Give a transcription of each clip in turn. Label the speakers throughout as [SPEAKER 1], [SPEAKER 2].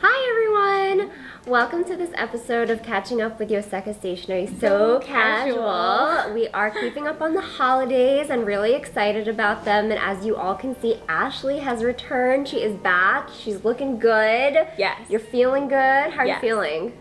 [SPEAKER 1] Hi everyone! Welcome to this episode of Catching Up with Yoseka Stationery. So,
[SPEAKER 2] So
[SPEAKER 1] casual.
[SPEAKER 2] casual.
[SPEAKER 1] We are keeping up on the holidays and really excited about them. And as you all can see, Ashley has returned. She is back. She's looking good.
[SPEAKER 2] Yes.
[SPEAKER 1] You're feeling good. How are
[SPEAKER 2] Yes.
[SPEAKER 1] you feeling?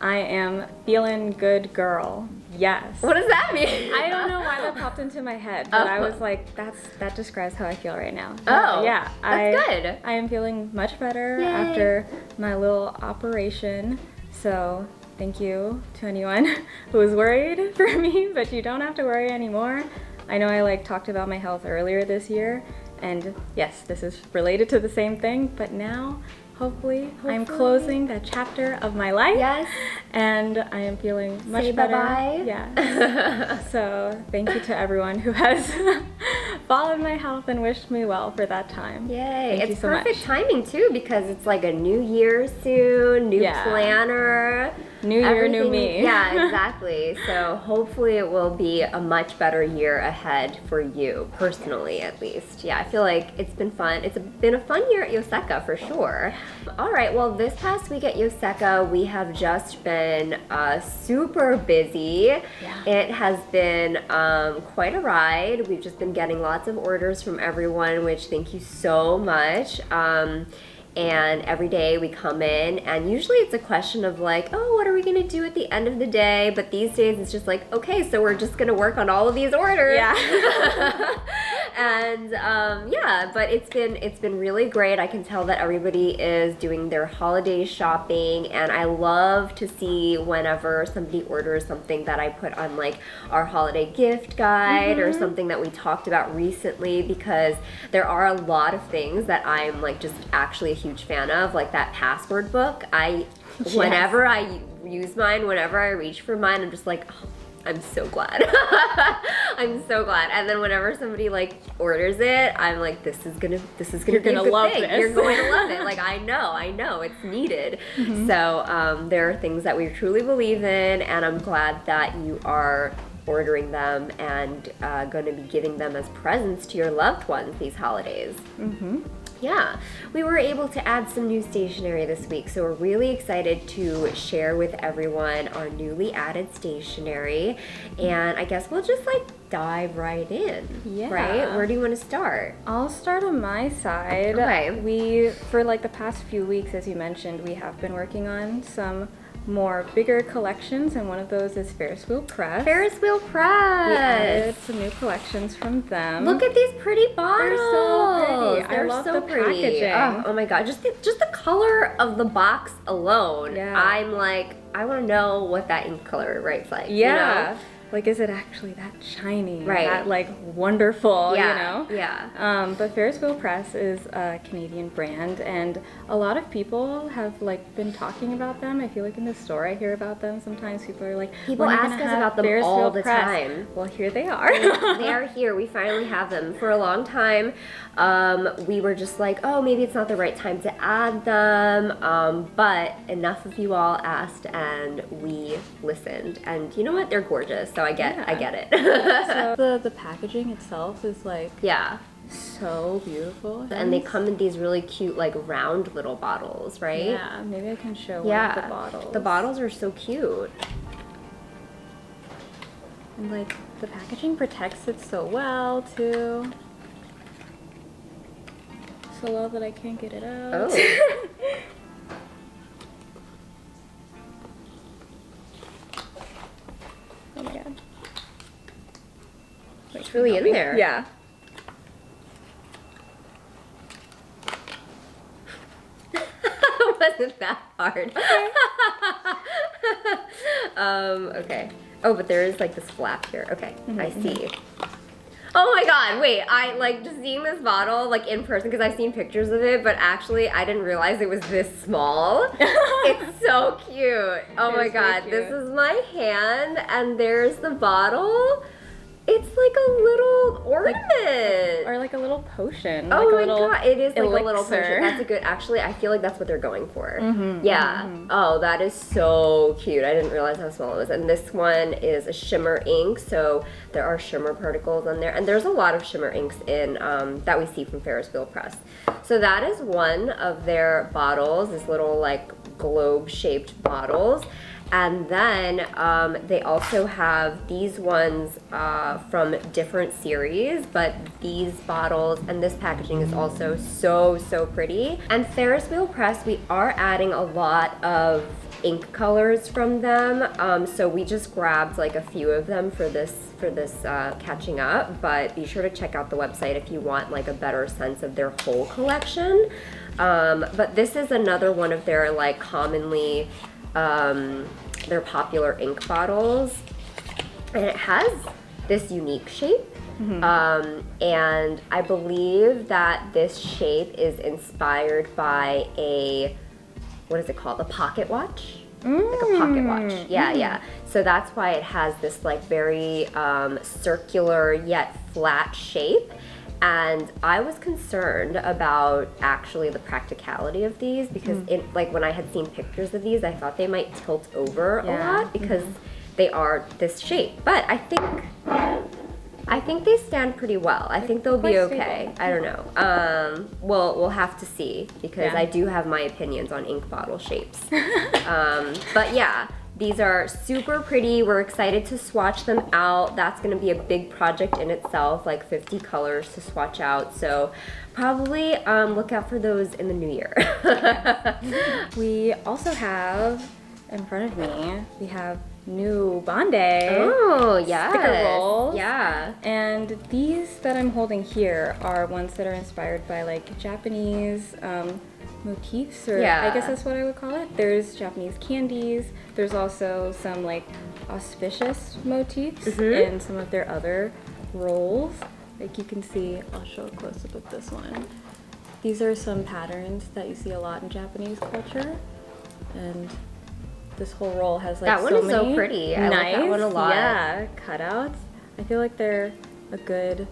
[SPEAKER 2] I am feeling good girl. Yes.
[SPEAKER 1] What does that mean?
[SPEAKER 2] I don't know why that popped into my head, but I
[SPEAKER 1] Oh.
[SPEAKER 2] was like, that's that describes how I feel right now.
[SPEAKER 1] Oh,
[SPEAKER 2] yeah.
[SPEAKER 1] that's
[SPEAKER 2] I,
[SPEAKER 1] good.
[SPEAKER 2] I am feeling much better
[SPEAKER 1] Yay.
[SPEAKER 2] after my little operation. So thank you to anyone who was worried for me, but you don't have to worry anymore. I know I like talked about my health earlier this year, and yes, this is related to the same thing, but now hopefully, I'm closing that chapter of my life.
[SPEAKER 1] Yes.
[SPEAKER 2] And I am feeling much
[SPEAKER 1] Say
[SPEAKER 2] better.
[SPEAKER 1] bye-bye.
[SPEAKER 2] Yeah. So thank you to everyone who has followed my health and wished me well for that time.
[SPEAKER 1] Yay.
[SPEAKER 2] Thank
[SPEAKER 1] it's
[SPEAKER 2] you so
[SPEAKER 1] perfect
[SPEAKER 2] much.
[SPEAKER 1] timing too because it's like a new year soon, new
[SPEAKER 2] Yeah.
[SPEAKER 1] planner.
[SPEAKER 2] New year, new me.
[SPEAKER 1] Yeah, exactly. so hopefully it will be a much better year ahead for you, personally at least. Yeah, I feel like it's been fun. It's been a fun year at Yoseka for sure. All right, well, this past week at Yoseka, we have just been uh, super busy.
[SPEAKER 2] Yeah.
[SPEAKER 1] It has been um, quite a ride. We've just been getting lots of orders from everyone, which thank you so much. Um, and every day we come in, and usually it's a question of like, oh, what are we gonna do at the end of the day? But these days it's just like, okay, so we're just gonna work on all of these orders.
[SPEAKER 2] Yeah.
[SPEAKER 1] and um, yeah, but it's been it's been really great. I can tell that everybody is doing their holiday shopping, and I love to see whenever somebody orders something that I put on like our holiday gift guide or something that we talked about recently because there are a lot of things that I'm like just actually a huge fan of, like that password book. I whenever I use mine, whenever I reach for mine, I'm just like. "Oh, I'm so glad. I'm so glad. And then whenever somebody like orders it, I'm like, this is gonna, this is gonna
[SPEAKER 2] You're
[SPEAKER 1] be
[SPEAKER 2] gonna
[SPEAKER 1] good
[SPEAKER 2] love
[SPEAKER 1] thing.
[SPEAKER 2] this.
[SPEAKER 1] You're going to love it. Like I know, I know, it's needed.
[SPEAKER 2] Mm-hmm.
[SPEAKER 1] So um, there are things that we truly believe in, and I'm glad that you are ordering them and uh, going to be giving them as presents to your loved ones these holidays.
[SPEAKER 2] mm-hmm.
[SPEAKER 1] Yeah, we were able to add some new stationery this week, so we're really excited to share with everyone our newly added stationery. And I guess we'll just like dive right in.
[SPEAKER 2] Yeah.
[SPEAKER 1] Right? Where do you want to start?
[SPEAKER 2] I'll start on my side.
[SPEAKER 1] Okay.
[SPEAKER 2] We, for like the past few weeks, as you mentioned, we have been working on some more bigger collections, and one of those is Ferris Wheel Press.
[SPEAKER 1] Ferris Wheel Press!
[SPEAKER 2] we added some new collections from them.
[SPEAKER 1] Look at these pretty bottles.
[SPEAKER 2] They're so pretty. I
[SPEAKER 1] They're
[SPEAKER 2] love
[SPEAKER 1] so
[SPEAKER 2] the
[SPEAKER 1] pretty.
[SPEAKER 2] packaging.
[SPEAKER 1] Oh, oh my god, just the, just the color of the box alone.
[SPEAKER 2] Yeah.
[SPEAKER 1] I'm like, I want to know what that ink color writes like. you know?
[SPEAKER 2] Like, is it actually that shiny?
[SPEAKER 1] Right.
[SPEAKER 2] That, like, wonderful,
[SPEAKER 1] Yeah,
[SPEAKER 2] you know?
[SPEAKER 1] yeah.
[SPEAKER 2] Um, but Ferris Wheel Press is a Canadian brand, and a lot of people have, like, been talking about them. I feel like in the store I hear about them. Sometimes people are like,
[SPEAKER 1] People
[SPEAKER 2] "When are you
[SPEAKER 1] ask us about them
[SPEAKER 2] Ferris
[SPEAKER 1] all
[SPEAKER 2] Wheel
[SPEAKER 1] the
[SPEAKER 2] Press?"
[SPEAKER 1] time.
[SPEAKER 2] Well, here they are.
[SPEAKER 1] they are here. We finally have them. For a long time, um, we were just like, oh, maybe it's not the right time to add them. Um, but enough of you all asked, and we listened. And you know what? They're gorgeous. So I get, I get it.
[SPEAKER 2] so the, the packaging itself is, like,
[SPEAKER 1] yeah.
[SPEAKER 2] so beautiful.
[SPEAKER 1] And they come in these really cute, like round little bottles, right?
[SPEAKER 2] Yeah, maybe I can show
[SPEAKER 1] Yeah.
[SPEAKER 2] one of the bottles.
[SPEAKER 1] The bottles are so cute.
[SPEAKER 2] And like the packaging protects it so well too. So well that I can't get it out.
[SPEAKER 1] Oh.
[SPEAKER 2] my god. Wait,
[SPEAKER 1] It's really in there.
[SPEAKER 2] Yeah.
[SPEAKER 1] wasn't that hard. um, okay. Oh, but there is like this flap here. Okay, I see. Oh my god, wait, I like just seeing this bottle like in person because I've seen pictures of it, but actually I didn't realize it was this small. it's so cute. Oh
[SPEAKER 2] It
[SPEAKER 1] my god, this is my hand and there's the bottle. It's like a little ornament.
[SPEAKER 2] or like a little potion.
[SPEAKER 1] Oh
[SPEAKER 2] like
[SPEAKER 1] my god, it is like a little potion. That's a good. Actually, I feel like that's what they're going for.
[SPEAKER 2] Mhm,
[SPEAKER 1] Yeah.
[SPEAKER 2] mhm.
[SPEAKER 1] Oh, that is so cute. I didn't realize how small it was. And this one is a shimmer ink, so there are shimmer particles on there, and there's a lot of shimmer inks in um, that we see from Ferris Wheel Press. So that is one of their bottles. This little like globe-shaped bottles. And then um, they also have these ones uh, from different series, but these bottles and this packaging is also so, so pretty. And Ferris Wheel Press, we are adding a lot of ink colors from them. Um, so we just grabbed like a few of them for this for this uh, catching up. But be sure to check out the website if you want like a better sense of their whole collection. Um, but this is another one of their like commonly um, their popular ink bottles, and it has this unique shape. Um, and I believe that this shape is inspired by a what is it called? A pocket watch? Like a pocket watch. Yeah, yeah. So that's why it has this like very um, circular yet flat shape. And I was concerned about actually the practicality of these because it like when I had seen pictures of these, I thought they might tilt over a lot because they are this shape. But I think I think they stand pretty well. I think they'll be okay. I don't know. Um, well, we'll have to see because
[SPEAKER 2] Yeah.
[SPEAKER 1] I do have my opinions on ink bottle shapes. um, but yeah, these are super pretty. We're excited to swatch them out. That's going to be a big project in itself, like 50 colors to swatch out. So probably um, look out for those in the new year.
[SPEAKER 2] We also have in front of me, we have new Bande.
[SPEAKER 1] oh, yeah.
[SPEAKER 2] rolls.
[SPEAKER 1] Yeah.
[SPEAKER 2] And these that I'm holding here are ones that are inspired by like Japanese um, motifs, or
[SPEAKER 1] Yeah.
[SPEAKER 2] I guess that's what I would call it. There's Japanese candies. There's also some like auspicious motifs
[SPEAKER 1] Mhm.
[SPEAKER 2] in some of their other rolls. Like you can see, I'll show a close up of this one. These are some patterns that you see a lot in Japanese culture, and this whole roll has like
[SPEAKER 1] That one
[SPEAKER 2] so
[SPEAKER 1] is so pretty. I like
[SPEAKER 2] nice,
[SPEAKER 1] that one a lot.
[SPEAKER 2] Yeah, cutouts. I feel like they're a good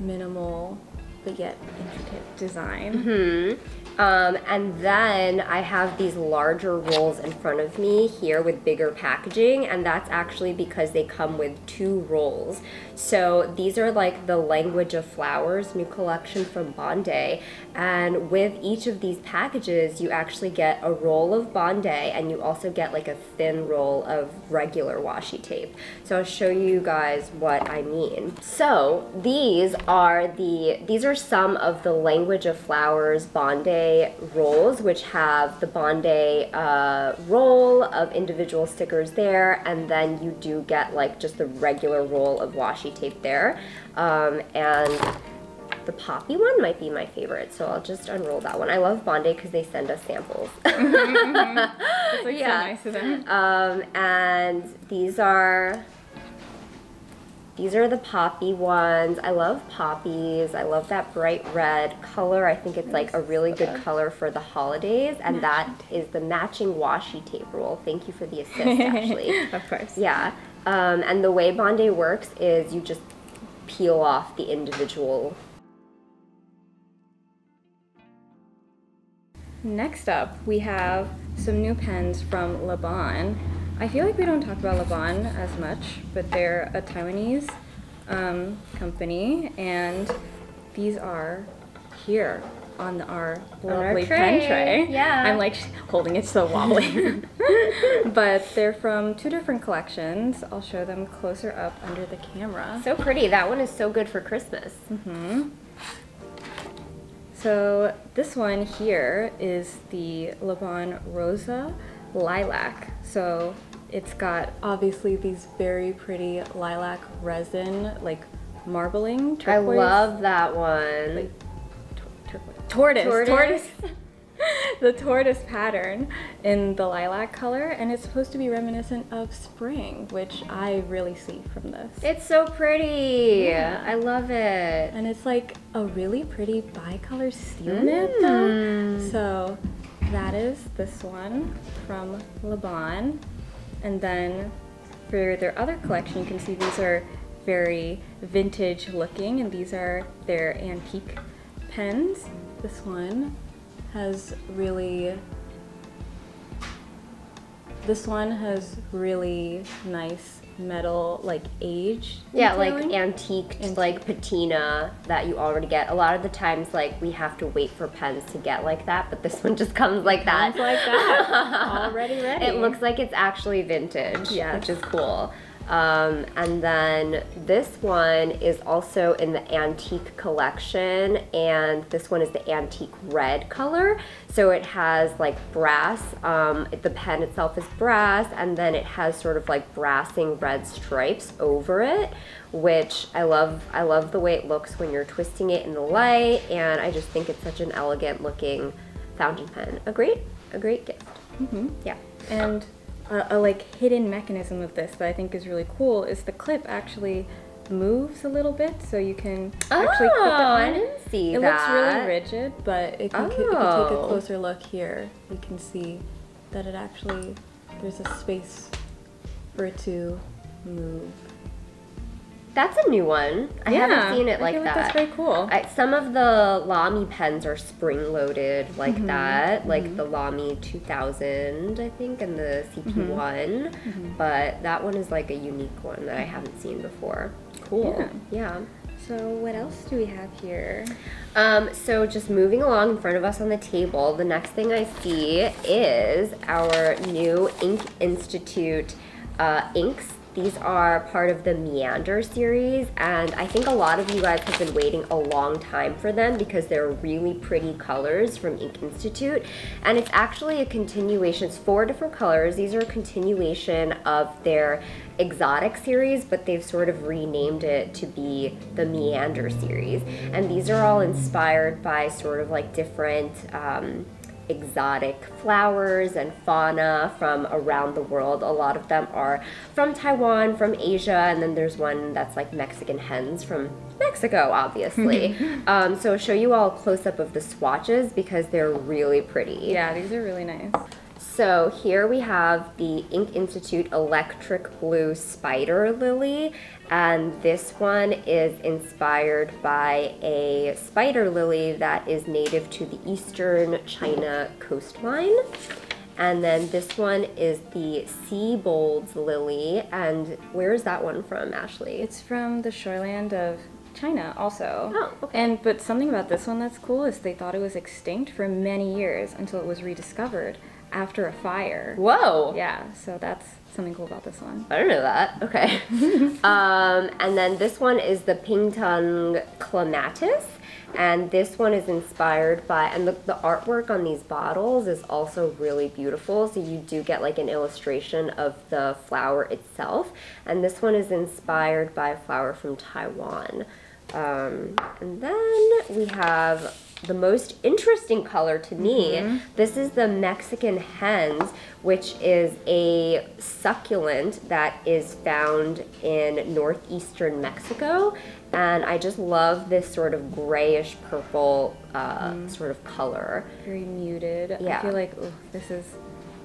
[SPEAKER 2] minimal but yet intricate design.
[SPEAKER 1] Hmm. Um, and then I have these larger rolls in front of me here with bigger packaging, and that's actually because they come with two rolls. So these are like the Language of Flowers new collection from Bande, and with each of these packages, you actually get a roll of Bande, and you also get like a thin roll of regular washi tape. So I'll show you guys what I mean. So these are the these are some of the Language of Flowers Bande rolls, which have the Bande uh, roll of individual stickers there, and then you do get like just the regular roll of washi tape there. Um, and the poppy one might be my favorite, so I'll just unroll that one. I love Bande because they send us samples.
[SPEAKER 2] It's like
[SPEAKER 1] Yeah.
[SPEAKER 2] so nice of them.
[SPEAKER 1] Um, and these are these are the poppy ones. I love poppies. I love that bright red color. I think it's like a really good color for the holidays. And that is the matching washi tape roll. Thank you for the assist, actually.
[SPEAKER 2] of course.
[SPEAKER 1] yeah. Um, and the way Bande works is you just peel off the individual.
[SPEAKER 2] Next up, we have some new pens from Laban. I feel like we don't talk about Laban as much, but they're a Taiwanese um, company, and these are here on our lovely pen
[SPEAKER 1] tray,
[SPEAKER 2] tray.
[SPEAKER 1] yeah.
[SPEAKER 2] I'm like holding it so wobbly. but they're from two different collections. I'll show them closer up under the camera.
[SPEAKER 1] So pretty. That one is so good for Christmas.
[SPEAKER 2] Mm hmm So this one here is the Laban Rosa Lilac. So it's got obviously these very pretty lilac resin, like marbling
[SPEAKER 1] I love that one.
[SPEAKER 2] like tur- turquoise. Tortoise.
[SPEAKER 1] Tortoise?
[SPEAKER 2] the tortoise pattern in the lilac color, and it's supposed to be reminiscent of spring, which I really see from this.
[SPEAKER 1] It's so pretty.
[SPEAKER 2] Yeah.
[SPEAKER 1] I love it.
[SPEAKER 2] And it's like a really pretty bicolor steel knit.
[SPEAKER 1] Mm.
[SPEAKER 2] So that is this one from Laban. And then for their other collection, you can see these are very vintage looking, and these are their antique pens. This one has really this one has really nice metal like age
[SPEAKER 1] Yeah, like antique,
[SPEAKER 2] Antique.
[SPEAKER 1] like patina that you already get. A lot of the times, like we have to wait for pens to get like that, but this one just comes like that.
[SPEAKER 2] Comes like that. Already ready.
[SPEAKER 1] It looks like it's actually vintage,
[SPEAKER 2] Yes.
[SPEAKER 1] which is cool. Um, and then this one is also in the antique collection, and this one is the antique red color. So it has like brass. Um, the pen itself is brass, and then it has sort of like brassing red stripes over it, which I love. I love the way it looks when you're twisting it in the light, and I just think it's such an elegant looking fountain pen. A great, a great gift.
[SPEAKER 2] Mhm.
[SPEAKER 1] Yeah.
[SPEAKER 2] And a, a like hidden mechanism of this that I think is really cool is the clip actually moves a little bit, so you can actually clip it
[SPEAKER 1] Oh,
[SPEAKER 2] on.
[SPEAKER 1] I didn't see
[SPEAKER 2] It
[SPEAKER 1] that.
[SPEAKER 2] looks really rigid, but it can, if you take
[SPEAKER 1] Oh.
[SPEAKER 2] a closer look here, you can see that it actually there's a space for it to move.
[SPEAKER 1] That's a new one. I haven't seen it like
[SPEAKER 2] feel
[SPEAKER 1] that.
[SPEAKER 2] that's very cool.
[SPEAKER 1] I, some of the Lamy pens are spring loaded like
[SPEAKER 2] Mm-hmm.
[SPEAKER 1] that, like the Lamy 2000, I think, and the
[SPEAKER 2] Mm-hmm.
[SPEAKER 1] CP1. But that one is like a unique one that I haven't seen before. Cool. Yeah.
[SPEAKER 2] so what else do we have here?
[SPEAKER 1] Um, so just moving along in front of us on the table, the next thing I see is our new Ink Institute uh, inks. These are part of the Meander series, and I think a lot of you guys have been waiting a long time for them because they're really pretty colors from Ink Institute. And it's actually a continuation, it's four different colors. These are a continuation of their exotic series, but they've sort of renamed it to be the Meander series. And these are all inspired by sort of like different um, exotic flowers and fauna from around the world. A lot of them are from Taiwan, from Asia, and then there's one that's like Mexican hens from Mexico, obviously. um, so I'll show you all a close up of the swatches because they're really pretty.
[SPEAKER 2] Yeah, these are really nice.
[SPEAKER 1] So here we have the Ink Institute Electric Blue Spider Lily, and this one is inspired by a spider lily that is native to the eastern China coastline. And then this one is the Sea Bolds Lily, and where is that one from, Ashley?
[SPEAKER 2] It's from the shoreland of China also.
[SPEAKER 1] Oh, okay.
[SPEAKER 2] And but something about this one that's cool is they thought it was extinct for many years until it was rediscovered after a fire.
[SPEAKER 1] Whoa!
[SPEAKER 2] Yeah, so that's something cool about this one.
[SPEAKER 1] I don't know that. Okay. um, and then this one is the Pingtung Clematis. And this one is inspired by, and the, the artwork on these bottles is also really beautiful. So you do get like an illustration of the flower itself. And this one is inspired by a flower from Taiwan. Um, and then we have the most interesting color to me. This is the Mexican hens, which is a succulent that is found in northeastern Mexico. And I just love this sort of grayish purple uh, sort of color.
[SPEAKER 2] Very muted.
[SPEAKER 1] Yeah.
[SPEAKER 2] I feel like this is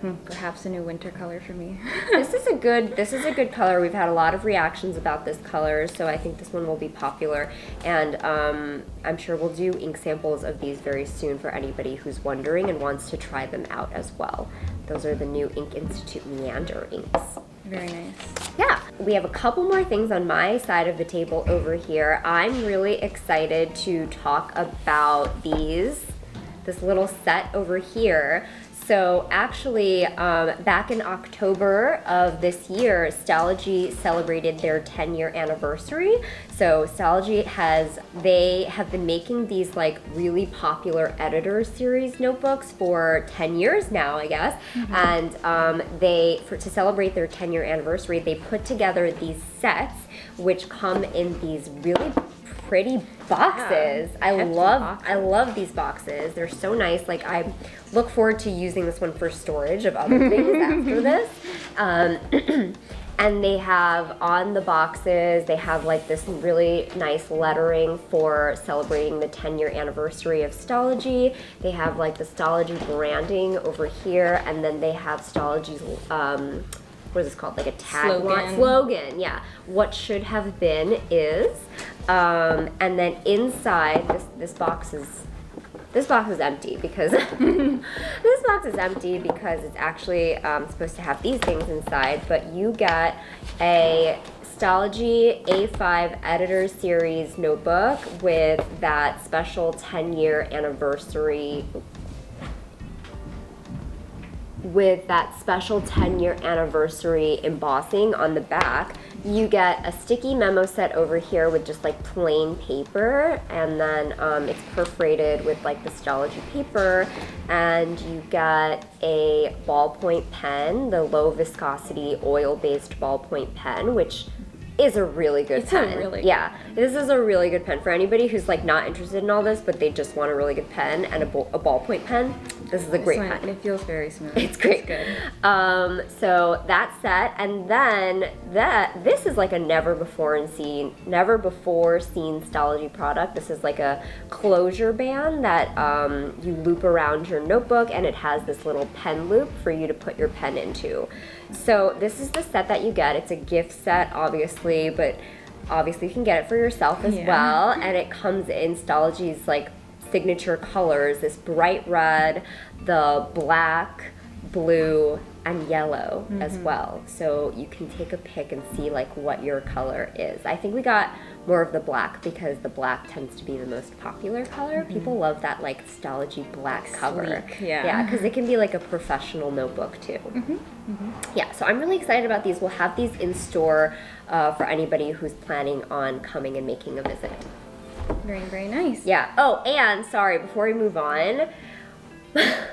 [SPEAKER 2] hmm, perhaps a new winter color for me.
[SPEAKER 1] this is a good this is a good color. We've had a lot of reactions about this color, so I think this one will be popular. And um, I'm sure we'll do ink samples of these very soon for anybody who's wondering and wants to try them out as well. Those are the new Ink Institute Meander inks.
[SPEAKER 2] Very nice.
[SPEAKER 1] Yeah, we have a couple more things on my side of the table over here. I'm really excited to talk about these, this little set over here. So actually, um, back in October of this year, Stalogy celebrated their 10 year anniversary. So Stalogy has, they have been making these like really popular editor series notebooks for 10 years now, I guess. And um, they, for, to celebrate their 10 year anniversary, they put together these sets which come in these really pretty boxes. I love
[SPEAKER 2] boxes.
[SPEAKER 1] I love these boxes. They're so nice. Like I look forward to using this one for storage of other things after this. Um, and they have on the boxes, they have like this really nice lettering for celebrating the 10 year anniversary of Stalogy. They have like the Stalogy branding over here, and then they have Stalogy's um, what is this called? Like a tagline
[SPEAKER 2] Slogan.
[SPEAKER 1] slogan. Yeah, what should have been is, um, and then inside this this box is this box is empty because this box is empty because it's actually um, supposed to have these things inside, but you get a Stalogy A5 Editor Series notebook with that special 10 year anniversary with that special 10 year anniversary embossing on the back. You get a sticky memo set over here with just like plain paper, and then um, it's perforated with like the Stalogy paper, and you get a ballpoint pen, the low viscosity oil based ballpoint pen, which is a really good
[SPEAKER 2] It's
[SPEAKER 1] pen.
[SPEAKER 2] really good
[SPEAKER 1] yeah, this is a really good pen for anybody who's like not interested in all this, but they just want a really good pen and a, a ballpoint pen. This is a great pen.
[SPEAKER 2] It feels very smooth.
[SPEAKER 1] It's great.
[SPEAKER 2] good.
[SPEAKER 1] Um, so that's set, and then that this is like a never before and seen, never before seen Stalogy product. This is like a closure band that um, you loop around your notebook, and it has this little pen loop for you to put your pen into. So this is the set that you get. It's a gift set, obviously, but obviously you can get it for yourself as
[SPEAKER 2] Yeah.
[SPEAKER 1] well, and it comes in Stalogy's like signature colors this bright red, the black, blue, and yellow as mm-hmm. well. So you can take a pick and see like what your color is. I think we got more of the black because the black tends to be the most popular color. Mm-hmm. People love that like Stalogy black cover.
[SPEAKER 2] yeah.
[SPEAKER 1] Yeah, because it can be like a professional notebook too. Mm-hmm, mm-hmm. Yeah, so I'm really excited about these. We'll have these in store uh, for anybody who's planning on coming and making a visit.
[SPEAKER 2] Very, very nice.
[SPEAKER 1] Yeah. Oh, and sorry, before we move on,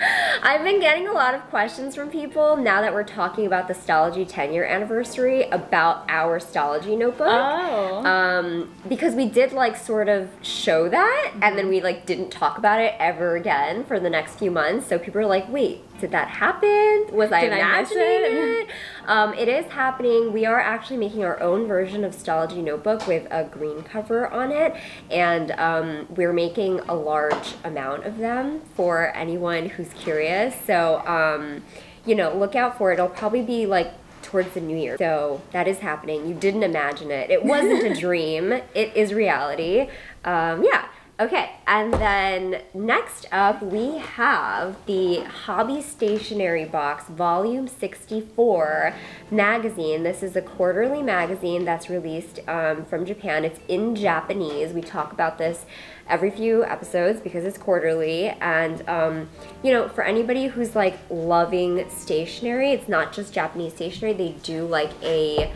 [SPEAKER 1] I've been getting a lot of questions from people now that we're talking about the Stalogy 10 year anniversary about our Stalogy notebook.
[SPEAKER 2] Oh.
[SPEAKER 1] Um, because we did like sort of show that and then we like didn't talk about it ever again for the next few months. So people are like, wait, did that happen? Was I
[SPEAKER 2] Did I
[SPEAKER 1] imagining
[SPEAKER 2] it?"
[SPEAKER 1] it? Um, it is happening. We are actually making our own version of Stalogy Notebook with a green cover on it, and um, we're making a large amount of them for anyone who's curious. So, um, you know, look out for it. It'll probably be like towards the new year. So that is happening. You didn't imagine it. It wasn't a dream. It is reality. Um, yeah. Okay, and then next up we have the Hobby Stationery Box Volume 64 magazine. This is a quarterly magazine that's released um, from Japan. It's in Japanese. We talk about this every few episodes because it's quarterly. And, um, you know, for anybody who's like loving stationery, it's not just Japanese stationery, they do like a,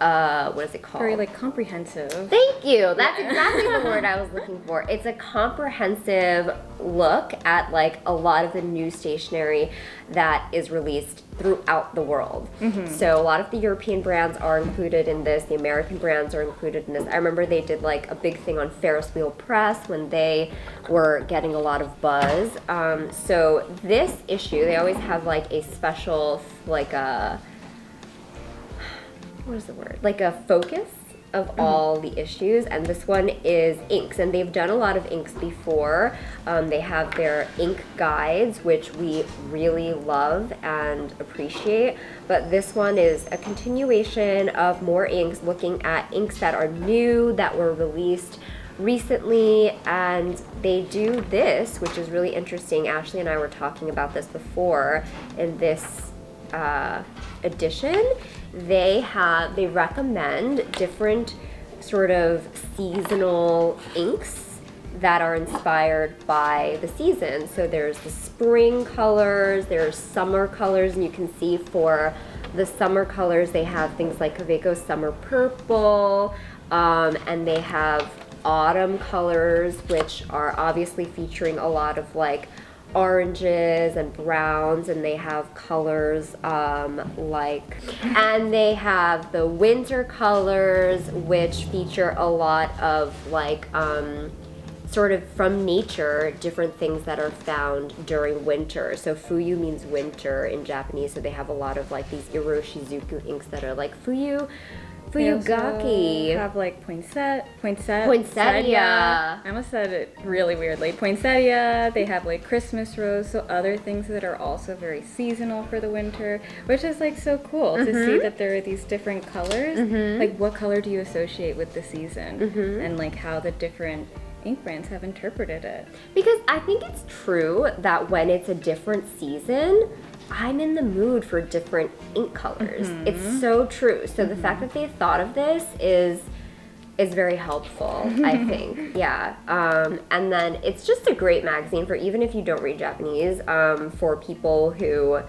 [SPEAKER 1] uh, what is it called?
[SPEAKER 2] Very like comprehensive.
[SPEAKER 1] Thank you. That's exactly the word I was looking for. It's a comprehensive look at like a lot of the new stationery that is released throughout the world. So a lot of the European brands are included in this. The American brands are included in this. I remember they did like a big thing on Ferris Wheel Press when they were getting a lot of buzz. Um, so this issue, they always have like a special like a what is the word? Like a focus of all the issues, and this one is inks, and they've done a lot of inks before. Um, they have their ink guides, which we really love and appreciate. But this one is a continuation of more inks, looking at inks that are new, that were released recently and they do this which is really interesting ashley and i were talking about this before in this uh, edition they have they recommend different sort of seasonal inks that are inspired by the season. So there's the spring colors there's summer colors and you can see for the summer colors they have things like Kaweco summer purple um, and they have autumn colors which are obviously featuring a lot of like oranges and browns and they have colors um, like and they have the winter colors which feature a lot of like um, sort of from nature different things that are found during winter. So fuyu means winter in japanese so they have a lot of like these iroshizuku inks that are like fuyu Fuyugaki.
[SPEAKER 2] have like poinset, poinset,
[SPEAKER 1] Poinsettia.
[SPEAKER 2] I almost said it really weirdly. Poinsettia. They have like Christmas rose, so other things that are also very seasonal for the winter, which is like so cool to
[SPEAKER 1] Mm-hmm.
[SPEAKER 2] see that there are these different colors. Like, what color do you associate with the season,
[SPEAKER 1] Mm-hmm.
[SPEAKER 2] and like how the different ink brands have interpreted it.
[SPEAKER 1] Because I think it's true that when it's a different season, I'm in the mood for different ink colors.
[SPEAKER 2] Mm-hmm.
[SPEAKER 1] It's so true. So the fact that they thought of this is is very helpful, I think. Yeah. Um, and then it's just a great magazine for even if you don't read Japanese, um, for people who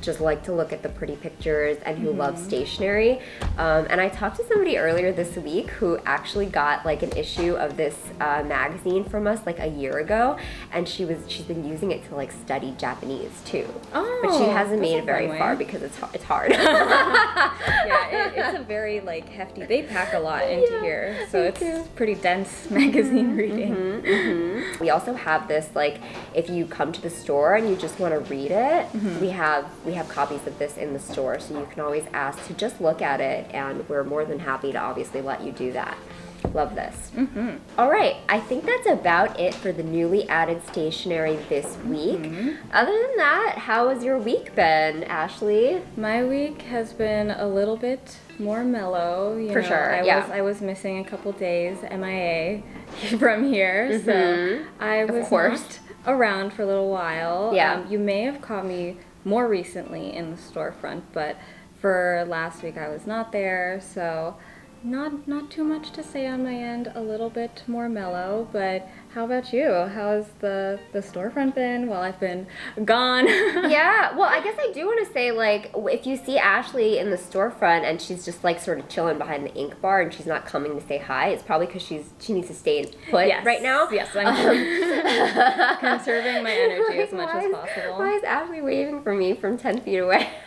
[SPEAKER 1] just like to look at the pretty pictures and who love stationery. Um, and I talked to somebody earlier this week who actually got like an issue of this uh, magazine from us like a year ago, and she was she's been using it to like study Japanese too. Oh, but she
[SPEAKER 2] Oh,
[SPEAKER 1] hasn't made it very far because it's it's hard.
[SPEAKER 2] yeah, it, it's a very like hefty. They pack a lot into
[SPEAKER 1] Yeah,
[SPEAKER 2] here, so it's
[SPEAKER 1] do.
[SPEAKER 2] pretty dense magazine reading.
[SPEAKER 1] We also have this like if you come to the store and you just want to read it, mm-hmm. we have we have copies of this in the store, so you can always ask to just look at it, and we're more than happy to obviously let you do that. Love this. Mm-hmm. All right, I think that's about it for the newly added stationery this mm-hmm. week. Other than that, how has your week been, Ashley?
[SPEAKER 2] My week has been a little bit more mellow. You
[SPEAKER 1] For
[SPEAKER 2] know,
[SPEAKER 1] sure,
[SPEAKER 2] I
[SPEAKER 1] yeah.
[SPEAKER 2] was I was missing a couple days MIA from here, so I was
[SPEAKER 1] Mm-hmm.
[SPEAKER 2] not around for a little while.
[SPEAKER 1] Yeah.
[SPEAKER 2] Um, you may have caught me more recently in the storefront, but for last week I was not there, so not not too much to say on my end. A little bit more mellow, but how about you? How's the the storefront been while I've been gone?
[SPEAKER 1] yeah, well, I guess I do want to say, like, if you see Ashley in the storefront and she's just like sort of chilling behind the ink bar and she's not coming to say hi, it's probably because she's she needs to stay put
[SPEAKER 2] Yes,
[SPEAKER 1] right now.
[SPEAKER 2] Yes, I'm conserving my energy as much as possible.
[SPEAKER 1] Why is Ashley waving for me from ten feet away?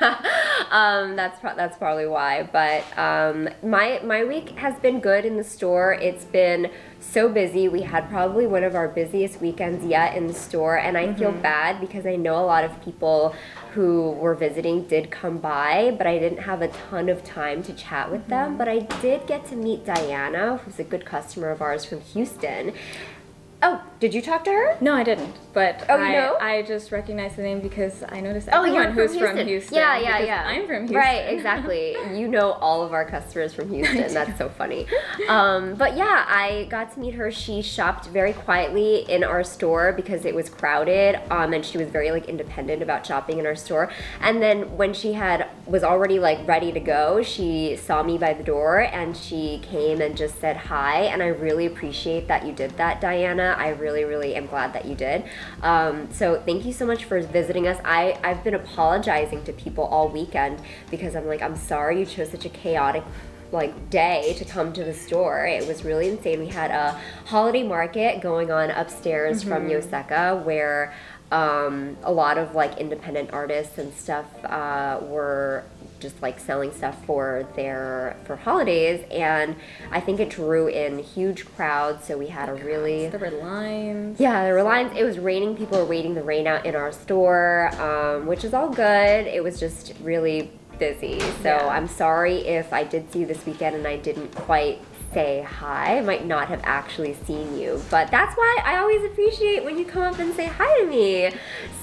[SPEAKER 1] um, that's pro- that's probably why. But um, my my week has been good in the store. It's been so busy. We had probably one of our busiest weekends yet in the store, and I feel mm-hmm. bad because I know a lot of people who were visiting did come by, but I didn't have a ton of time to chat with them. Mm-hmm. But I did get to meet Diana, who's a good customer of ours from Houston. Oh, did you talk to her?
[SPEAKER 2] No, I didn't. But
[SPEAKER 1] Oh,
[SPEAKER 2] I,
[SPEAKER 1] know?
[SPEAKER 2] I just recognized the name because I noticed
[SPEAKER 1] Oh,
[SPEAKER 2] everyone
[SPEAKER 1] you're
[SPEAKER 2] who's
[SPEAKER 1] from
[SPEAKER 2] from
[SPEAKER 1] Houston.
[SPEAKER 2] Houston.
[SPEAKER 1] Yeah, yeah, yeah.
[SPEAKER 2] I'm from Houston.
[SPEAKER 1] Right, exactly. you know all of our customers from Houston. That's so funny. Um, but yeah, I got to meet her. She shopped very quietly in our store because it was crowded, um, and she was very like independent about shopping in our store. And then when she had was already like ready to go, she saw me by the door and she came and just said hi. And I really appreciate that you did that, Diana. I really, really am glad that you did. Um, so thank you so much for visiting us. I, I've been apologizing to people all weekend because I'm like, I'm sorry you chose such a chaotic like day to come to the store. It was really insane. We had a holiday market going on upstairs from Yoseka where um, a lot of like independent artists and stuff uh, were just like selling stuff for their for holidays and I think it drew in huge crowds so we had a really
[SPEAKER 2] There were lines.
[SPEAKER 1] yeah, there were lines. It was raining. People were waiting the rain out in our store, um, which is all good. It was just really busy. So
[SPEAKER 2] Yeah.
[SPEAKER 1] I'm sorry if I did see you this weekend and I didn't quite say hi. I might not have actually seen you, but that's why I always appreciate when you come up and say hi to me.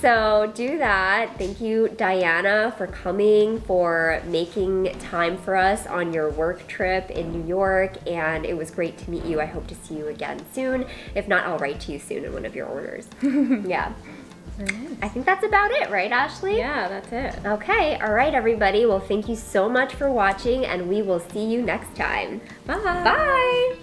[SPEAKER 1] So do that. Thank you, Diana, for coming, for making time for us on your work trip in New York, and it was great to meet you. I hope to see you again soon. If not, I'll write to you soon in one of your orders. yeah. I think that's about it, right, Ashley?
[SPEAKER 2] Yeah, that's it.
[SPEAKER 1] Okay, all right, everybody. Well, thank you so much for watching, and we will see you next time.
[SPEAKER 2] Bye.
[SPEAKER 1] Bye.